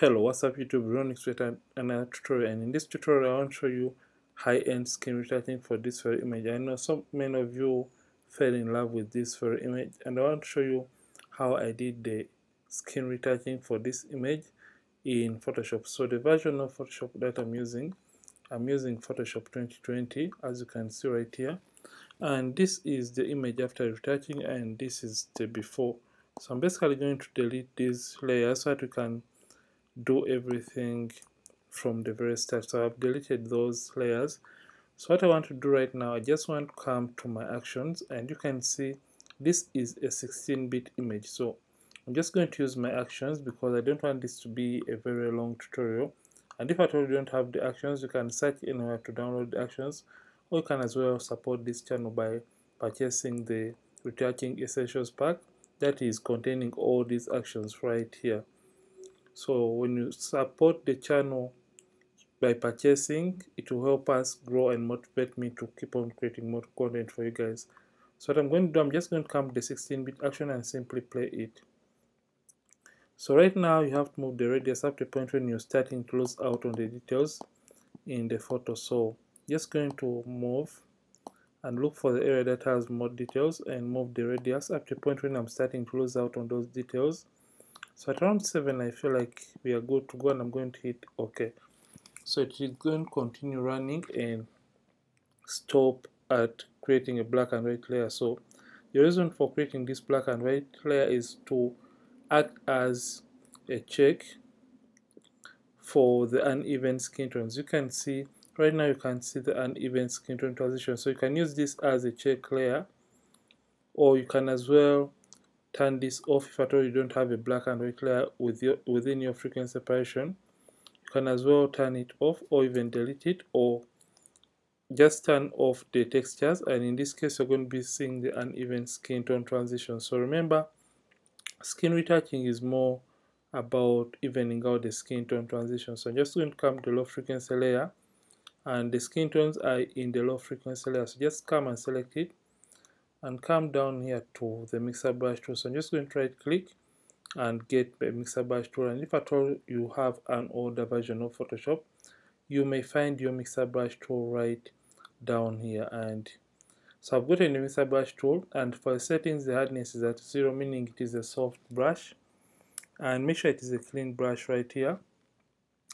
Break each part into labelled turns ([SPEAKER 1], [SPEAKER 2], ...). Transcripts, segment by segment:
[SPEAKER 1] Hello, what's up YouTube? Ronnix with another tutorial and in this tutorial I want to show you high-end skin retouching for this very image. I know so many of you fell in love with this very image and I want to show you how I did the skin retouching for this image in Photoshop. So the version of Photoshop that I'm using, I'm using Photoshop 2020 as you can see right here and this is the image after retouching and this is the before. So I'm basically going to delete these layers so that we can do everything from the very start. So I've deleted those layers. So what I want to do right now I just want to come to my actions and you can see this is a 16-bit image. So I'm just going to use my actions because I don't want this to be a very long tutorial. And if at all you don't have the actions you can search anywhere to download the actions or you can as well support this channel by purchasing the retouching essentials pack that is containing all these actions right here so when you support the channel by purchasing it will help us grow and motivate me to keep on creating more content for you guys. So what i'm going to do i'm just going to come to the 16-bit action and simply play it. So right now you have to move the radius up to the point when you're starting to lose out on the details in the photo. So just going to move and look for the area that has more details and move the radius up to the point when I'm starting to lose out on those details so at around 7 I feel like we are good to go and I'm going to hit OK. So it is going to continue running and stop at creating a black and white layer. So the reason for creating this black and white layer is to act as a check for the uneven skin tones. You can see right now you can see the uneven skin tone transition. So you can use this as a check layer or you can as well turn this off. If at all you don't have a black and white layer with your, within your frequency separation you can as well turn it off or even delete it or just turn off the textures. And in this case you're going to be seeing the uneven skin tone transition. So remember skin retouching is more about evening out the skin tone transition. So I'm just going to come to the low frequency layer and the skin tones are in the low frequency layer. So just come and select it and come down here to the mixer brush tool. So I'm just going to right click and get a mixer brush tool. And if at all you have an older version of Photoshop you may find your mixer brush tool right down here. And so I've gotten the mixer brush tool. And for the settings the hardness is at zero meaning it is a soft brush. And make sure it is a clean brush right here.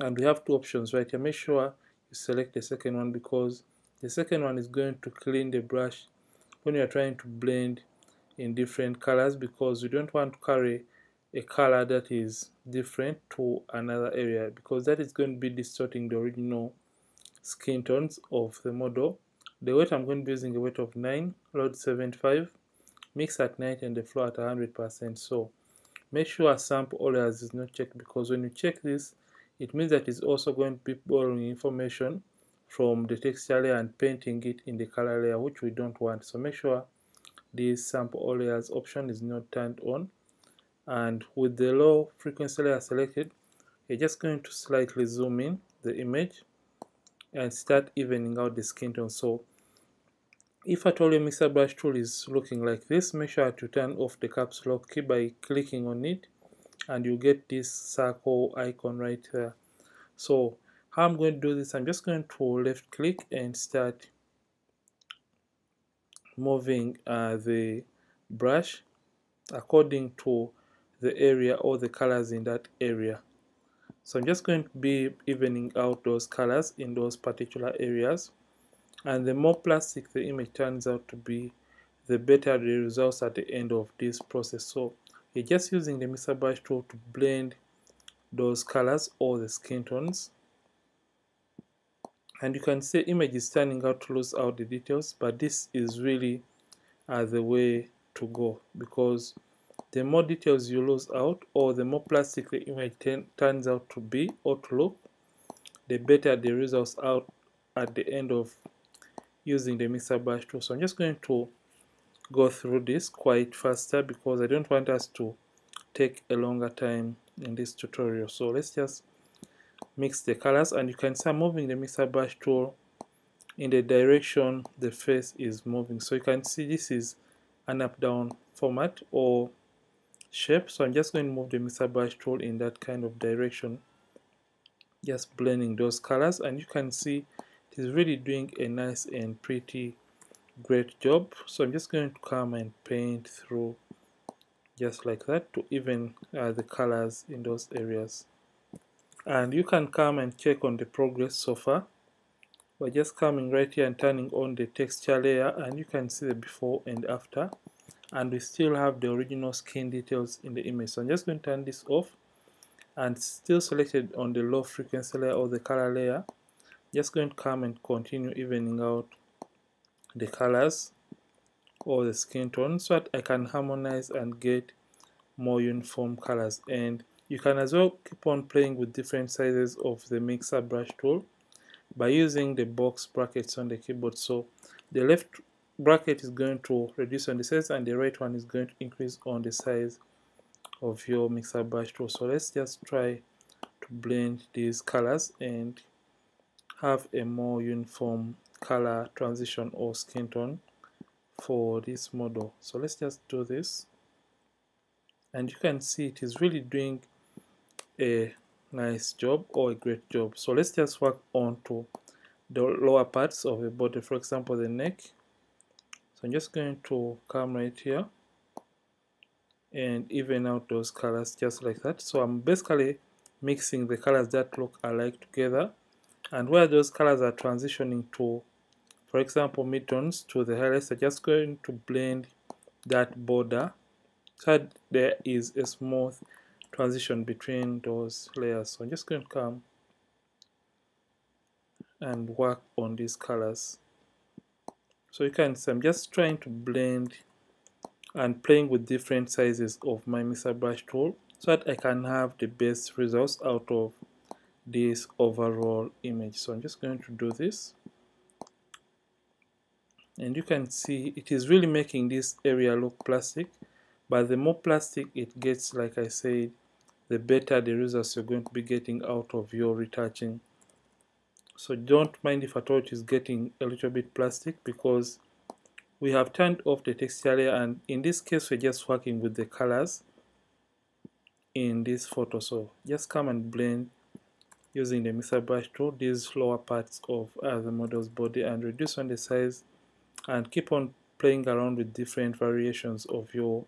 [SPEAKER 1] And we have two options right here. Make sure you select the second one because the second one is going to clean the brush when you are trying to blend in different colors because you don't want to carry a color that is different to another area because that is going to be distorting the original skin tones of the model. The weight I'm going to be using a weight of 9, load 75, mix at 90 and the flow at 100%. So make sure sample all layers is not checked because when you check this, it means that it's also going to be borrowing information from the texture layer and painting it in the color layer which we don't want. So make sure this sample all layers option is not turned on. And with the low frequency layer selected you're just going to slightly zoom in the image and start evening out the skin tone. So if at all your mixer brush tool is looking like this make sure to turn off the caps lock key by clicking on it and you get this circle icon right there so how I'm going to do this. I'm just going to left click and start moving uh, the brush according to the area or the colors in that area. So I'm just going to be evening out those colors in those particular areas. And the more plastic the image turns out to be the better the results at the end of this process. So you're just using the mixer brush tool to blend those colors or the skin tones and you can see image is turning out to lose out the details but this is really uh, the way to go because the more details you lose out or the more plastic the image turns out to be or to look the better the results out at the end of using the mixer brush tool. So I'm just going to go through this quite faster because I don't want us to take a longer time in this tutorial. So let's just mix the colors and you can see I'm moving the mixer brush tool in the direction the face is moving. So you can see this is an up down format or shape. So I'm just going to move the mixer brush tool in that kind of direction just blending those colors. And you can see it is really doing a nice and pretty great job. So I'm just going to come and paint through just like that to even uh, the colors in those areas and you can come and check on the progress so far. We're just coming right here and turning on the texture layer and you can see the before and after. And we still have the original skin details in the image. So I'm just going to turn this off. And still selected on the low frequency layer or the color layer. Just going to come and continue evening out the colors or the skin tone so that I can harmonize and get more uniform colors. And you can as well keep on playing with different sizes of the mixer brush tool by using the box brackets on the keyboard. So the left bracket is going to reduce on the size and the right one is going to increase on the size of your mixer brush tool. So let's just try to blend these colors and have a more uniform color transition or skin tone for this model. So let's just do this. And you can see it is really doing a nice job or a great job. So let's just work on to the lower parts of the body. For example the neck. So I'm just going to come right here and even out those colors just like that. So I'm basically mixing the colors that look alike together. And where those colors are transitioning to for example midtones to the highlights I'm just going to blend that border so there is a smooth transition between those layers. So I'm just going to come and work on these colors. So you can see I'm just trying to blend and playing with different sizes of my mixer brush tool so that I can have the best results out of this overall image. So I'm just going to do this. And you can see it is really making this area look plastic but the more plastic it gets like I said the better the results you're going to be getting out of your retouching. So don't mind if all it is getting a little bit plastic because we have turned off the texture layer and in this case we're just working with the colors in this photo. So just come and blend using the mixer brush tool these lower parts of uh, the model's body and reduce on the size and keep on playing around with different variations of your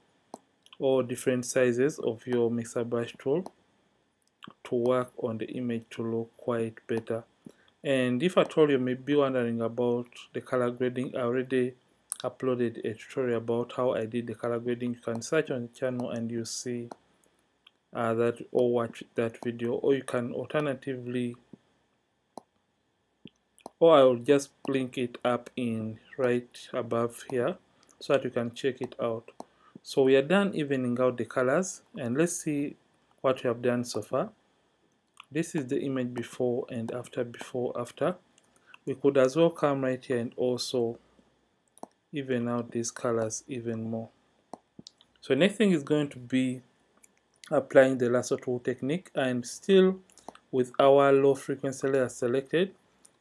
[SPEAKER 1] or different sizes of your mixer brush tool to work on the image to look quite better. And if at all you may be wondering about the color grading I already uploaded a tutorial about how I did the color grading. You can search on the channel and you see uh, that or watch that video. Or you can alternatively or I will just link it up in right above here so that you can check it out so we are done evening out the colors and let's see what we have done so far. This is the image before and after before after. We could as well come right here and also even out these colors even more. So next thing is going to be applying the lasso tool technique and still with our low frequency layer selected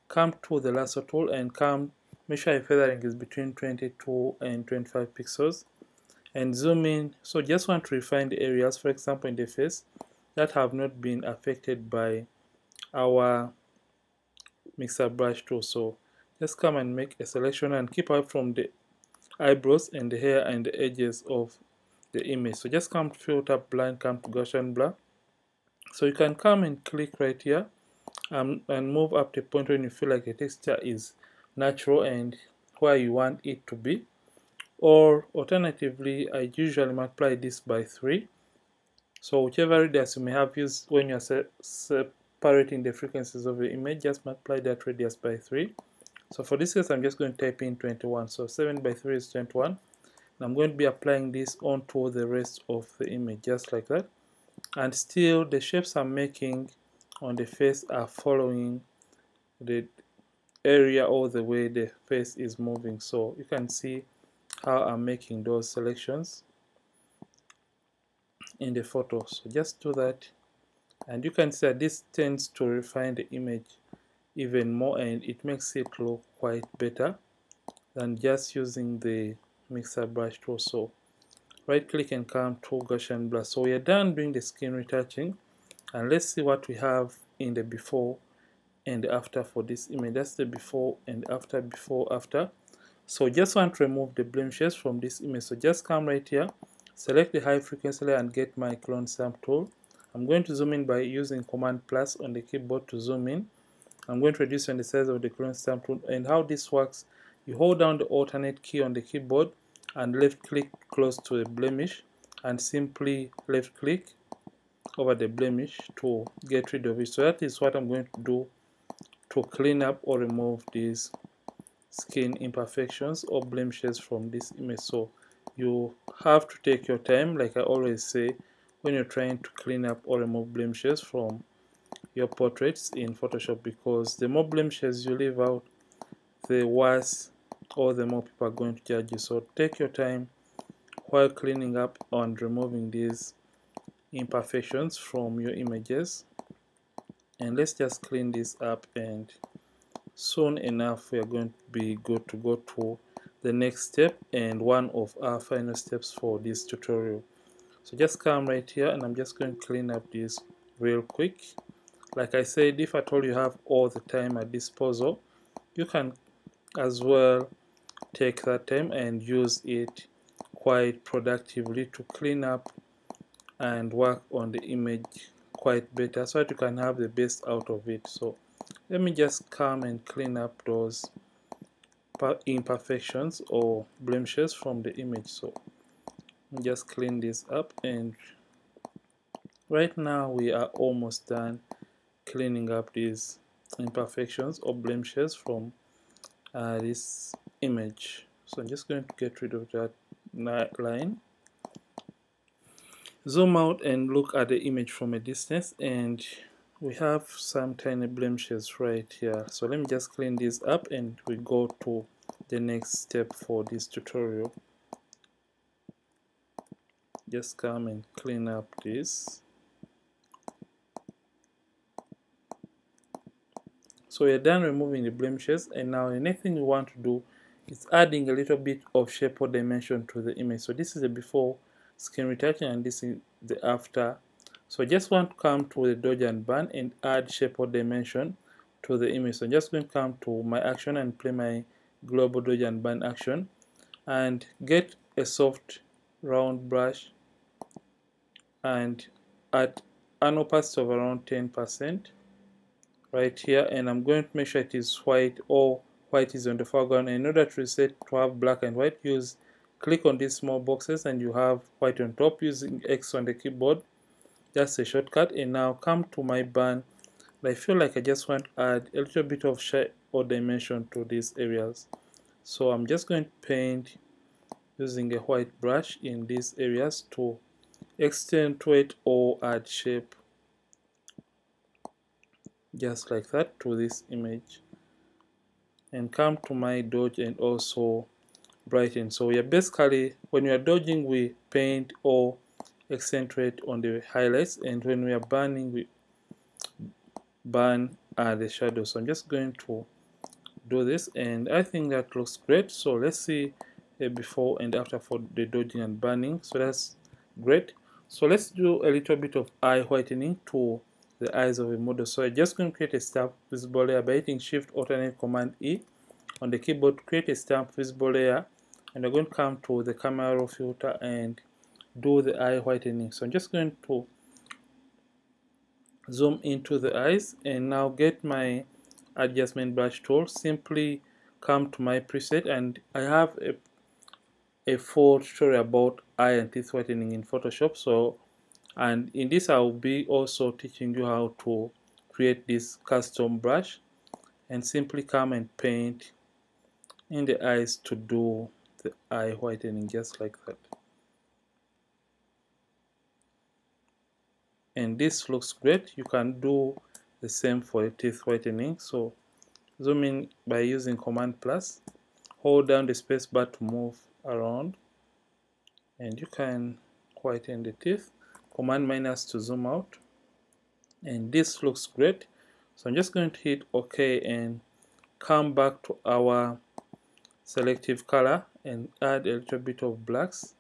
[SPEAKER 1] come to the lasso tool and come make sure your feathering is between 22 and 25 pixels and zoom in. So just want to refine the areas for example in the face that have not been affected by our mixer brush tool. So just come and make a selection and keep out from the eyebrows and the hair and the edges of the image. So just come filter blend come to Gaussian blur. So you can come and click right here um, and move up to the point when you feel like the texture is natural and where you want it to be or alternatively I usually multiply this by 3 so whichever radius you may have used when you're se separating the frequencies of your image just multiply that radius by 3 so for this case I'm just going to type in 21 so 7 by 3 is 21 I'm going to be applying this onto the rest of the image just like that. And still the shapes I'm making on the face are following the area all the way the face is moving. So you can see how I'm making those selections in the photo. So just do that. And you can see that this tends to refine the image even more and it makes it look quite better than just using the mixer brush tool. So right click and come to Gaussian blur. So we are done doing the skin retouching and let's see what we have in the before and after for this image. That's the before and after before after so just want to remove the blemishes from this image. So just come right here select the high frequency layer and get my clone stamp tool I'm going to zoom in by using command plus on the keyboard to zoom in. I'm going to reduce on the size of the clone stamp tool and how this works you hold down the alternate key on the keyboard and left click close to a blemish and simply left click over the blemish to get rid of it. So that is what I'm going to do to clean up or remove these skin imperfections or blemishes from this image. So you have to take your time. Like I always say when you're trying to clean up or remove blemishes from your portraits in Photoshop because the more blemishes you leave out the worse or the more people are going to judge you. So take your time while cleaning up and removing these imperfections from your images. And let's just clean this up and soon enough we are going to be good to go to the next step and one of our final steps for this tutorial. So just come right here and I'm just going to clean up this real quick. Like I said if at all you have all the time at disposal you can as well take that time and use it quite productively to clean up and work on the image quite better so that you can have the best out of it. So let me just come and clean up those imperfections or blemishes from the image. So just clean this up and right now we are almost done cleaning up these imperfections or blemishes from uh, this image. So I'm just going to get rid of that line. Zoom out and look at the image from a distance and we have some tiny blemishes right here. So let me just clean this up and we go to the next step for this tutorial. Just come and clean up this. So we're done removing the blemishes and now the next thing we want to do is adding a little bit of shape or dimension to the image. So this is the before skin retouching and this is the after so just want to come to the dodge and burn and add shape or dimension to the image. So I'm just going to come to my action and play my global dodge and burn action. And get a soft round brush and at an opacity of around 10% right here. And I'm going to make sure it is white or white is on the foreground. And in order to reset to have black and white use click on these small boxes and you have white on top using X on the keyboard just a shortcut and now come to my burn I feel like I just want to add a little bit of shape or dimension to these areas. So I'm just going to paint using a white brush in these areas to accentuate or add shape just like that to this image. And come to my dodge and also brighten. So we are basically when we are dodging we paint or accentuate on the highlights and when we are burning we burn uh, the shadows. So I'm just going to do this and I think that looks great. So let's see a before and after for the dodging and burning. So that's great. So let's do a little bit of eye whitening to the eyes of a model. So I'm just going to create a stamp visible layer by hitting shift alternate command E on the keyboard create a stamp visible layer and I'm going to come to the camera raw filter and do the eye whitening. So I'm just going to zoom into the eyes and now get my adjustment brush tool. Simply come to my preset and I have a, a full tutorial about eye and teeth whitening in Photoshop. So and in this I'll be also teaching you how to create this custom brush and simply come and paint in the eyes to do the eye whitening just like that and this looks great. You can do the same for teeth whitening. So zoom in by using command plus. Hold down the space bar to move around. And you can whiten the teeth. Command minus to zoom out. And this looks great. So I'm just going to hit OK and come back to our selective color and add a little bit of blacks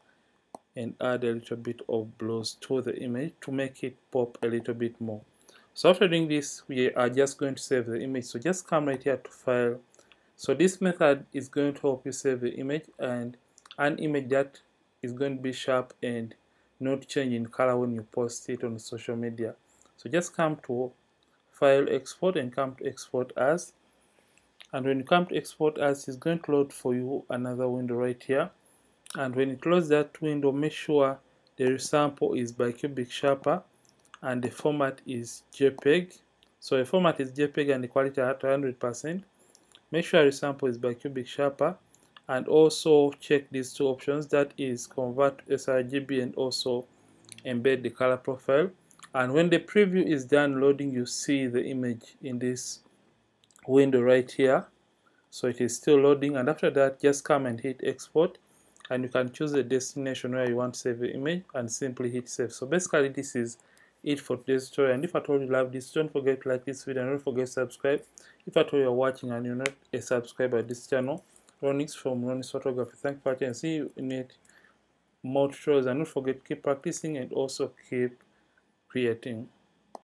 [SPEAKER 1] and add a little bit of blues to the image to make it pop a little bit more. So after doing this we are just going to save the image. So just come right here to file. So this method is going to help you save the image and an image that is going to be sharp and not change in color when you post it on social media. So just come to file export and come to export as. And when you come to export as it's going to load for you another window right here and when you close that window make sure the resample is bicubic sharper and the format is jpeg. So the format is jpeg and the quality at 100% make sure resample is bicubic sharper and also check these two options. That is convert sRGB and also embed the color profile. And when the preview is done loading you see the image in this window right here. So it is still loading. And after that just come and hit export and you can choose the destination where you want to save the image and simply hit save. So basically this is it for today's tutorial. And if at all you love this don't forget to like this video and don't forget to subscribe. If at all you're watching and you're not a subscriber this channel Ronnix from Ronnix Photography. Thank you for watching and see you in it. More tutorials. And don't forget to keep practicing and also keep creating